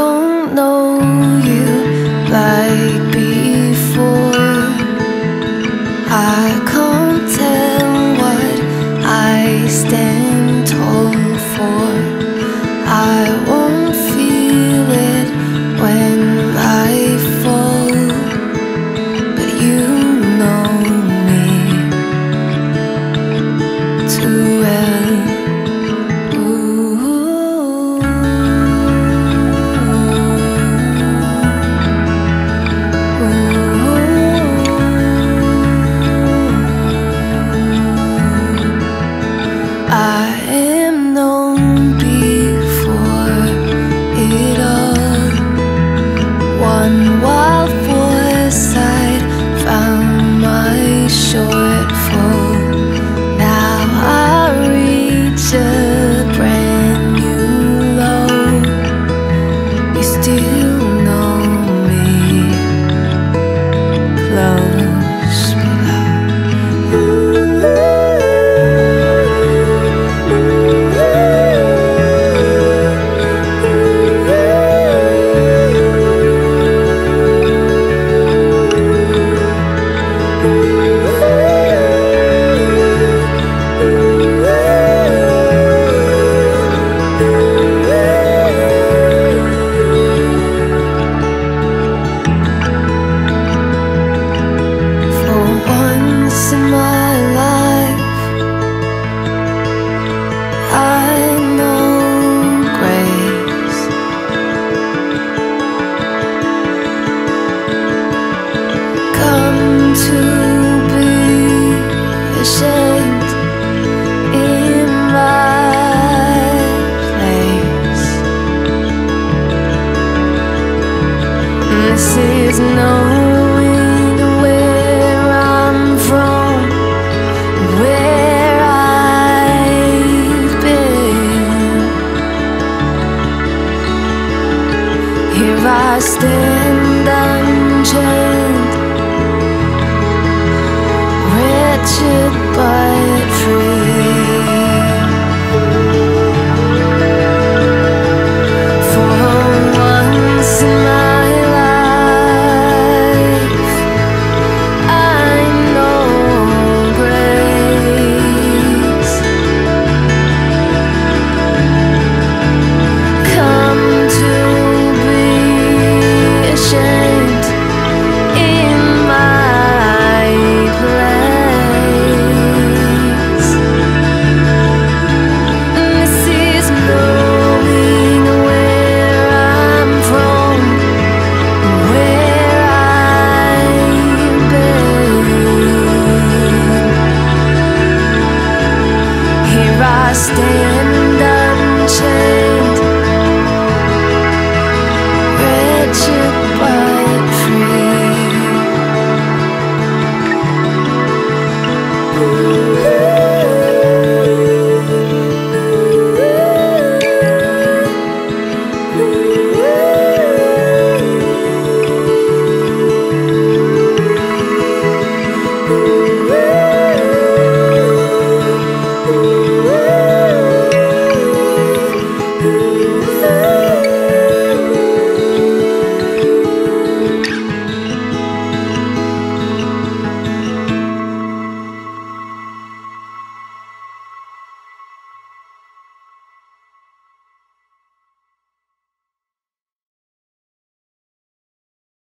좀 This is knowing where I'm from, where I've been. Here I stand.